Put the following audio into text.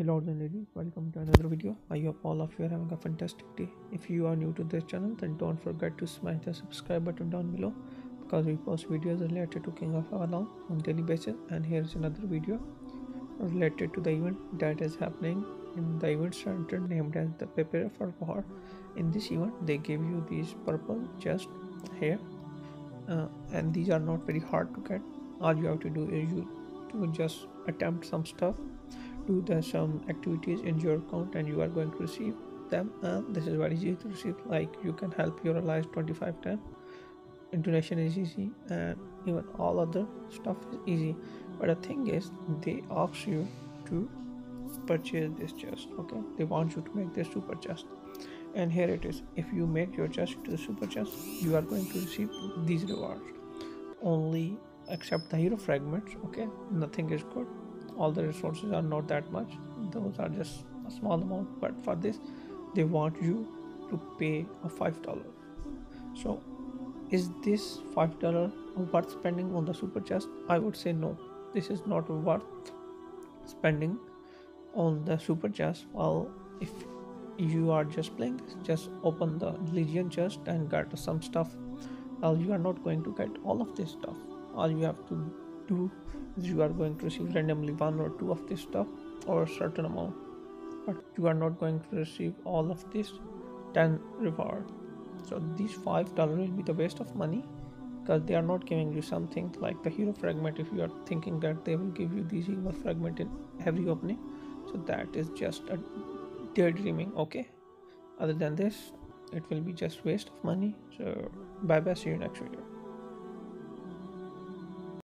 Hello and ladies, welcome to another video. I hope all of you are having a fantastic day. If you are new to this channel, then don't forget to smash the subscribe button down below because we post videos related to King of Avalon on daily basis. And here's another video related to the event that is happening in the event center named as the Prepare for War. In this event, they give you these purple chest here, uh, and these are not very hard to get. All you have to do is you to just attempt some stuff do the some activities in your account and you are going to receive them and this is very easy to receive. Like you can help your allies 25 times donation is easy and even all other stuff is easy. But the thing is they ask you to purchase this chest okay? They want you to make this super chest. And here it is. If you make your chest to the super chest you are going to receive these rewards. Only except the hero fragments okay? Nothing is good all the resources are not that much. Those are just a small amount but for this they want you to pay a five dollar. So is this five dollar worth spending on the super chest? I would say no. This is not worth spending on the super chest well if you are just playing this just open the legion chest and get some stuff. Well you are not going to get all of this stuff. All you have to do you are going to receive randomly one or two of this stuff or a certain amount. But you are not going to receive all of this 10 reward. So these five dollar will be the waste of money because they are not giving you something like the hero fragment if you are thinking that they will give you these hero fragment in every opening. So that is just a daydreaming okay? Other than this it will be just waste of money. So bye bye see you next video